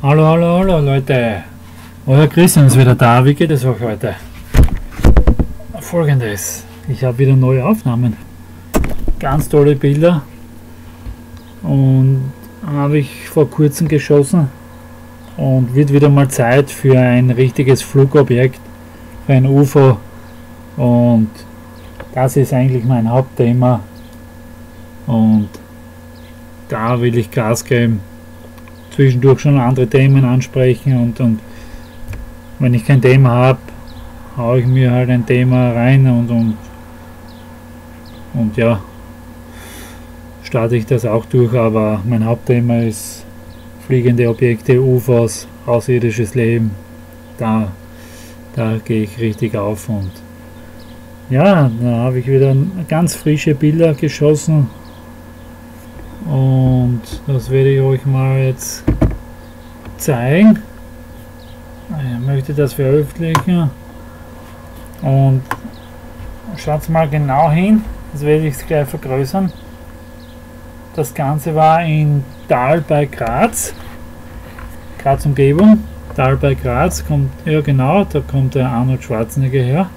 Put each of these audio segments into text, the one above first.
Hallo, hallo, hallo Leute. Euer Christian ist wieder da. Wie geht es euch heute? Folgendes. Ich habe wieder neue Aufnahmen. Ganz tolle Bilder. Und habe ich vor kurzem geschossen. Und wird wieder mal Zeit für ein richtiges Flugobjekt. Für ein UFO. Und das ist eigentlich mein Hauptthema. Und da will ich Gas geben zwischendurch schon andere Themen ansprechen und, und wenn ich kein Thema habe, haue ich mir halt ein Thema rein und, und, und ja, starte ich das auch durch, aber mein Hauptthema ist fliegende Objekte, UFOs, außerirdisches Leben. Da, da gehe ich richtig auf und ja, da habe ich wieder ganz frische Bilder geschossen und das werde ich euch mal jetzt zeigen. Ich möchte das veröffentlichen. Und schaut mal genau hin. Das werde ich gleich vergrößern. Das Ganze war in Dahl bei Graz. Graz Umgebung. Dahl bei Graz kommt, ja genau, da kommt der Arnold Schwarzenegger her.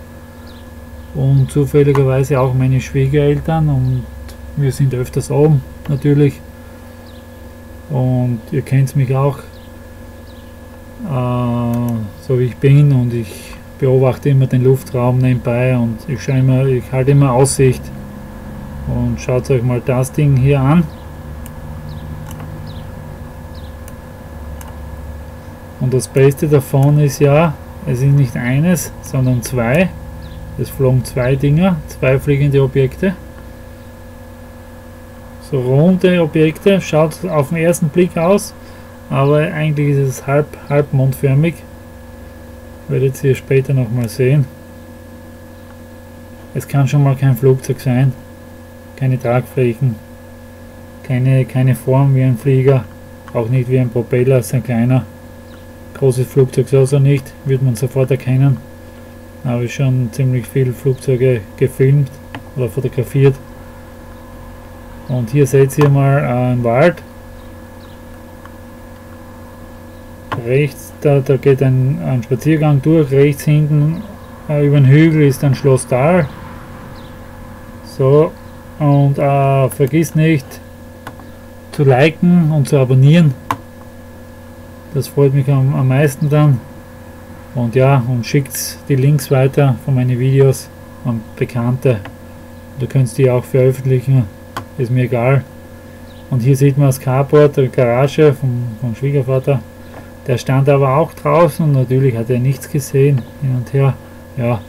Und zufälligerweise auch meine Schwiegereltern und wir sind öfters oben natürlich. Und ihr kennt mich auch, äh, so wie ich bin und ich beobachte immer den Luftraum nebenbei und ich immer, ich halte immer Aussicht. Und schaut euch mal das Ding hier an. Und das Beste davon ist ja, es ist nicht eines, sondern zwei. Es flogen zwei Dinger, zwei fliegende Objekte so runde Objekte, schaut auf den ersten Blick aus, aber eigentlich ist es halb, halbmondförmig. Werdet ihr später nochmal sehen. Es kann schon mal kein Flugzeug sein, keine Tragflächen, keine, keine Form wie ein Flieger, auch nicht wie ein Propeller, ist ein kleiner. Großes Flugzeug so nicht, wird man sofort erkennen. Habe ich schon ziemlich viele Flugzeuge gefilmt oder fotografiert. Und hier seht ihr mal einen Wald. Rechts, da, da geht ein, ein Spaziergang durch. Rechts hinten äh, über den Hügel ist ein Schloss Dahl. So, und äh, vergiss nicht zu liken und zu abonnieren. Das freut mich am, am meisten dann. Und ja, und schickt die Links weiter von meinen Videos an Bekannte. Du kannst die auch veröffentlichen ist mir egal. Und hier sieht man das Carport, der Garage vom, vom Schwiegervater. Der stand aber auch draußen und natürlich hat er nichts gesehen. Hin und her, ja,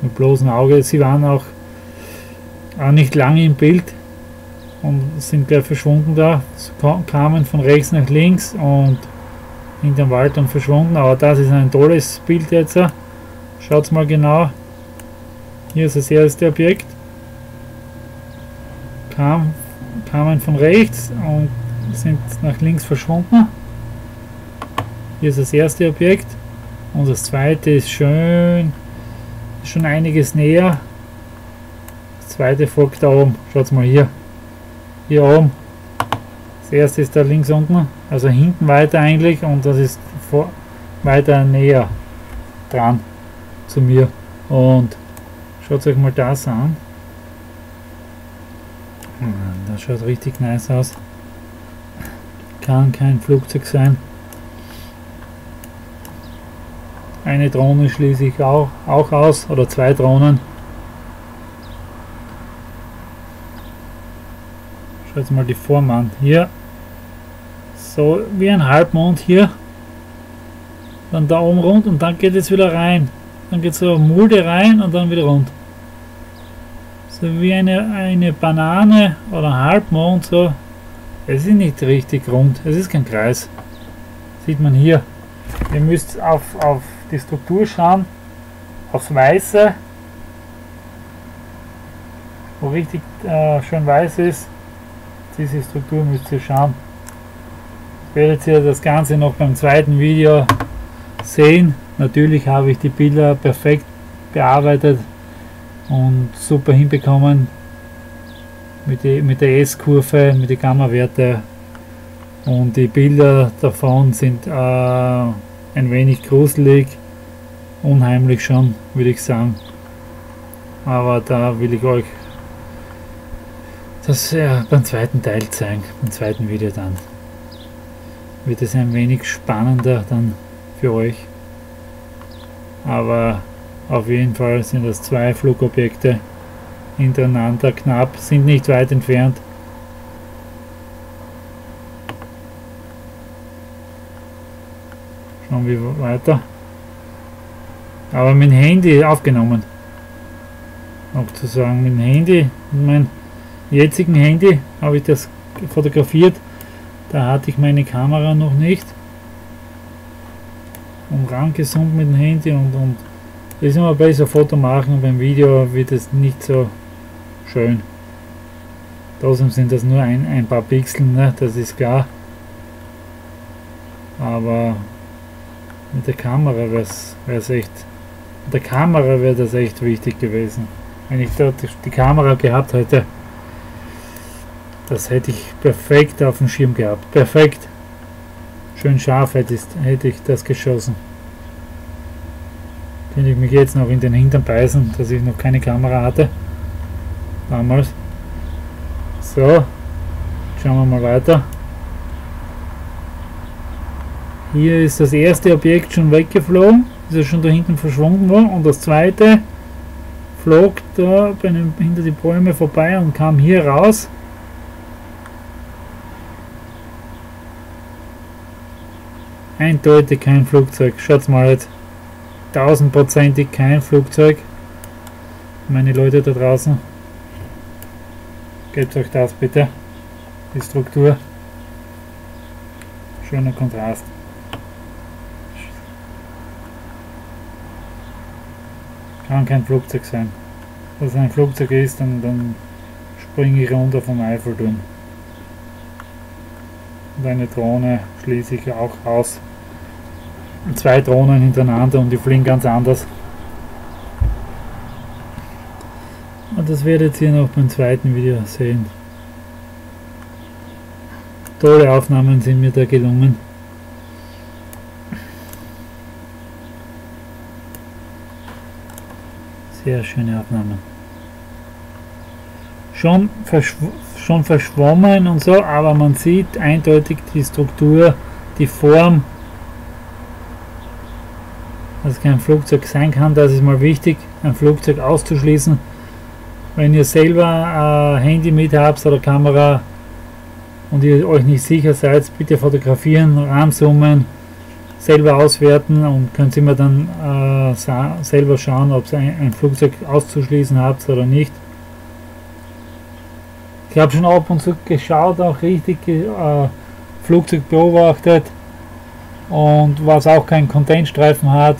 mit bloßem Auge. Sie waren auch, auch nicht lange im Bild und sind gleich verschwunden da. Sie kamen von rechts nach links und hinterm Wald und verschwunden. Aber das ist ein tolles Bild jetzt. Schaut mal genau. Hier ist das erste Objekt kam, kamen von rechts und sind nach links verschwunden. Hier ist das erste Objekt und das zweite ist schön, schon einiges näher. Das zweite folgt da oben, schaut mal hier, hier oben. Das erste ist da links unten, also hinten weiter eigentlich und das ist vor, weiter näher dran zu mir. Und schaut euch mal das an. Das schaut richtig nice aus. Kann kein Flugzeug sein. Eine Drohne schließe ich auch, auch aus, oder zwei Drohnen. Schaut mal die Form an. Hier, so wie ein Halbmond hier. Dann da oben rund und dann geht es wieder rein. Dann geht so Mulde rein und dann wieder rund so wie eine, eine Banane oder Halbmond so. Es ist nicht richtig rund, es ist kein Kreis. Sieht man hier. Ihr müsst auf, auf die Struktur schauen, aufs Weiße, wo richtig äh, schön weiß ist. Diese Struktur müsst ihr schauen. Werdet ihr das Ganze noch beim zweiten Video sehen. Natürlich habe ich die Bilder perfekt bearbeitet und super hinbekommen mit, die, mit der S-Kurve, mit den Gamma-Werte. Und die Bilder davon sind äh, ein wenig gruselig, unheimlich schon, würde ich sagen. Aber da will ich euch das ja, beim zweiten Teil zeigen, beim zweiten Video dann. Wird es ein wenig spannender dann für euch. Aber auf jeden Fall sind das zwei Flugobjekte hintereinander knapp, sind nicht weit entfernt. Schauen wir weiter. Aber mit dem Handy aufgenommen. Auch zu sagen, mit dem Handy, meinem jetzigen Handy habe ich das fotografiert. Da hatte ich meine Kamera noch nicht. Und rangezoomt mit dem Handy und, und das ist immer besser Foto machen, beim Video wird es nicht so schön. Trotzdem sind das nur ein, ein paar Pixel, ne? das ist klar. Aber mit der Kamera wäre es echt, mit der Kamera wäre das echt wichtig gewesen. Wenn ich dort die Kamera gehabt hätte, das hätte ich perfekt auf dem Schirm gehabt. Perfekt. Schön scharf hätte ich, hätte ich das geschossen. Könnte ich mich jetzt noch in den Hintern beißen, dass ich noch keine Kamera hatte. Damals. So. Schauen wir mal weiter. Hier ist das erste Objekt schon weggeflogen. Ist ja schon da hinten verschwunden war. Und das zweite flog da einem, hinter die Bäume vorbei und kam hier raus. Eindeutig kein Flugzeug. Schaut mal jetzt. Tausendprozentig kein Flugzeug. Meine Leute da draußen. Gebt euch das bitte. Die Struktur. Schöner Kontrast. Kann kein Flugzeug sein. Wenn es ein Flugzeug ist, dann, dann springe ich runter vom Eiffelturm. Und eine Drohne schließe ich auch aus. Zwei Drohnen hintereinander und die fliegen ganz anders. Und das werdet ihr noch beim zweiten Video sehen. Tolle Aufnahmen sind mir da gelungen. Sehr schöne Aufnahmen. Schon, verschw schon verschwommen und so, aber man sieht eindeutig die Struktur, die Form, dass kein Flugzeug sein kann. Das ist mal wichtig, ein Flugzeug auszuschließen. Wenn ihr selber ein Handy mit habt oder Kamera und ihr euch nicht sicher seid, bitte fotografieren, ranzoomen, selber auswerten und könnt immer dann äh, selber schauen, ob ihr ein, ein, Flugzeug auszuschließen habt oder nicht. Ich habe schon ab und zu geschaut, auch richtig äh, Flugzeug beobachtet und was auch keinen Contentstreifen hat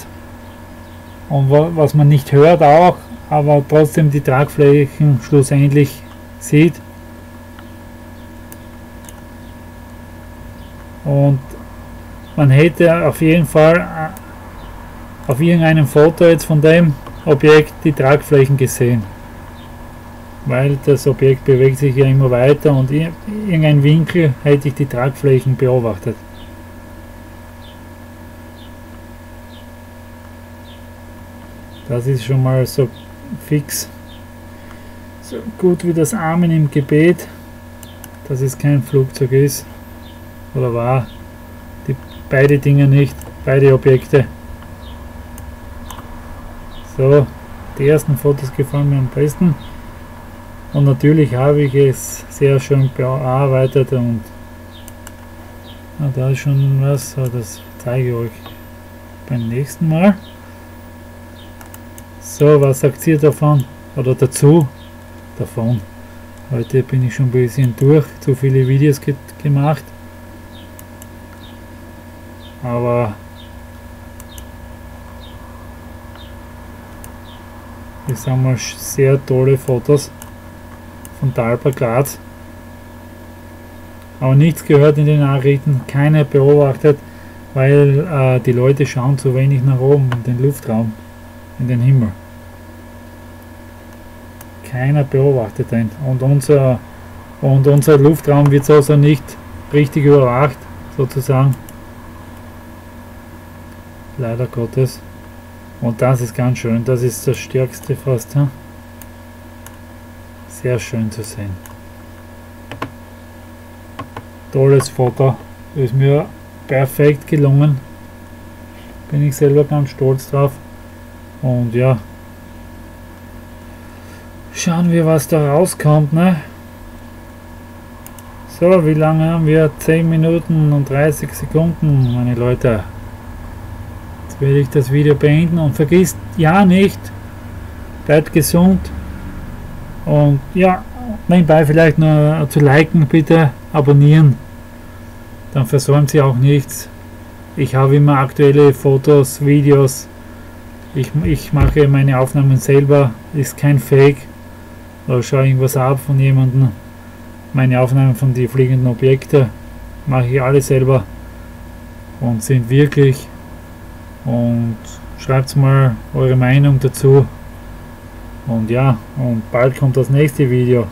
und was man nicht hört auch, aber trotzdem die Tragflächen schlussendlich sieht. Und man hätte auf jeden Fall äh, auf irgendeinem Foto jetzt von dem Objekt die Tragflächen gesehen. Weil das Objekt bewegt sich ja immer weiter und in irgendein Winkel hätte ich die Tragflächen beobachtet. Das ist schon mal so fix. So gut wie das Amen im Gebet, dass es kein Flugzeug ist. Oder war. Die, beide Dinge nicht, beide Objekte. So, die ersten Fotos gefallen mir am besten. Und natürlich habe ich es sehr schön bearbeitet und ah, da ist schon was, das zeige ich euch beim nächsten Mal. So, was sagt ihr davon? Oder dazu? Davon. Heute bin ich schon ein bisschen durch, zu viele Videos ge gemacht. Aber ich sage mal sehr tolle Fotos von Talpa Graz. Aber nichts gehört in den Nachrichten, keine beobachtet, weil äh, die Leute schauen zu wenig nach oben in den Luftraum, in den Himmel. Keiner beobachtet ihn und unser, und unser Luftraum wird also nicht richtig überwacht. sozusagen. Leider Gottes. Und das ist ganz schön, das ist das stärkste fast. Hm? Sehr schön zu sehen. Tolles Foto, ist mir perfekt gelungen. Bin ich selber ganz stolz drauf. Und ja, schauen wir, was da rauskommt. Ne? So, wie lange haben wir? 10 Minuten und 30 Sekunden, meine Leute. Jetzt werde ich das Video beenden und vergisst ja nicht, bleibt gesund und ja, nebenbei vielleicht nur zu liken, bitte abonnieren, dann versäumt Sie auch nichts. Ich habe immer aktuelle Fotos, Videos, ich, ich mache meine Aufnahmen selber, ist kein Fake oder schaue irgendwas ab von jemandem. Meine Aufnahmen von den fliegenden Objekten mache ich alle selber und sind wirklich. Und schreibt mal eure Meinung dazu. Und ja und bald kommt das nächste Video.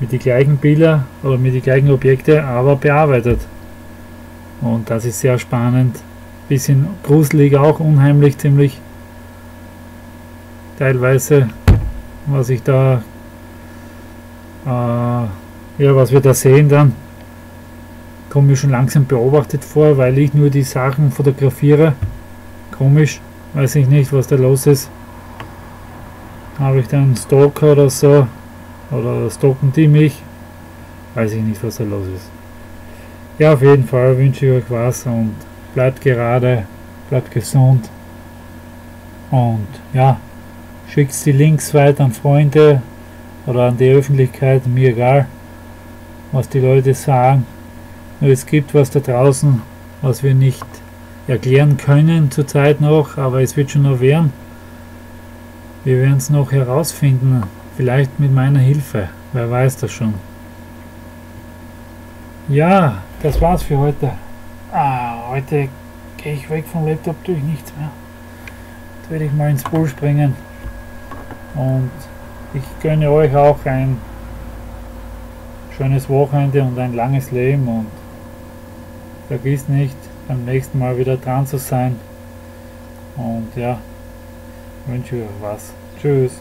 Mit den gleichen Bilder oder mit den gleichen Objekte aber bearbeitet. Und das ist sehr spannend. Bisschen gruselig auch unheimlich ziemlich. Teilweise was ich da äh, ja, was wir da sehen dann, kommt mir schon langsam beobachtet vor, weil ich nur die Sachen fotografiere. Komisch, weiß ich nicht, was da los ist. Habe ich dann Stalker oder so? Oder stalken die mich? Weiß ich nicht, was da los ist. Ja, auf jeden Fall wünsche ich euch was und bleibt gerade, bleibt gesund. Und ja, schickt die Links weiter an Freunde, oder an die Öffentlichkeit, mir egal, was die Leute sagen. Nur es gibt was da draußen, was wir nicht erklären können zurzeit noch, aber es wird schon noch werden. Wir werden es noch herausfinden, vielleicht mit meiner Hilfe, wer weiß das schon. Ja, das war's für heute. Ah, heute gehe ich weg vom Laptop durch nichts mehr. Jetzt werde ich mal ins Pool springen und ich gönne euch auch ein schönes Wochenende und ein langes Leben und vergiss nicht, beim nächsten Mal wieder dran zu sein. Und ja, wünsche euch was. Tschüss.